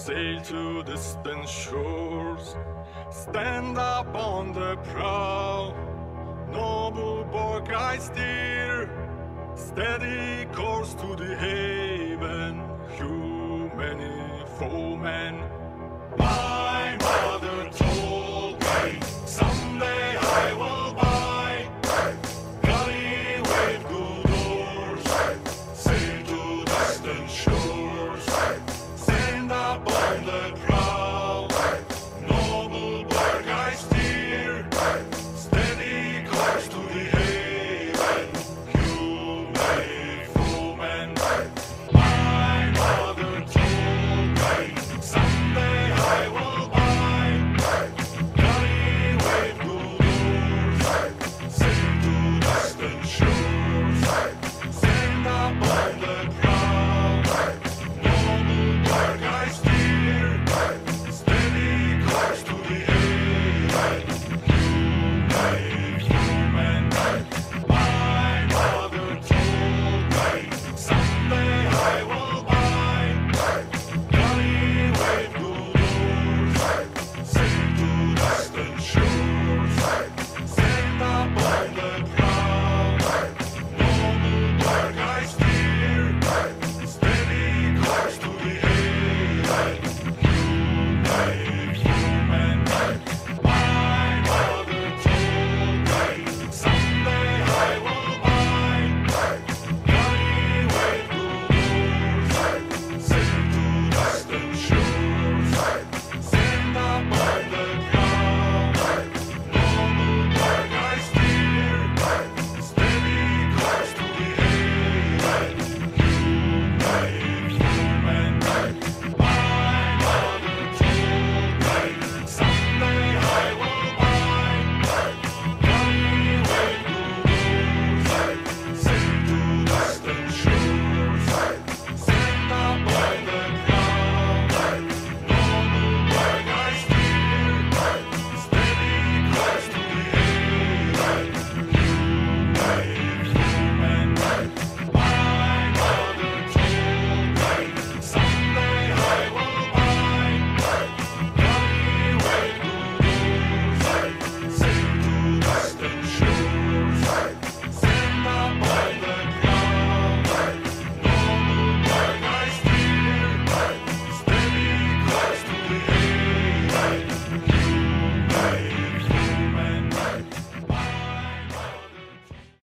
sail to distant shores. Stand up on the prow, noble bark I steer. Steady course to the haven, through many foemen. the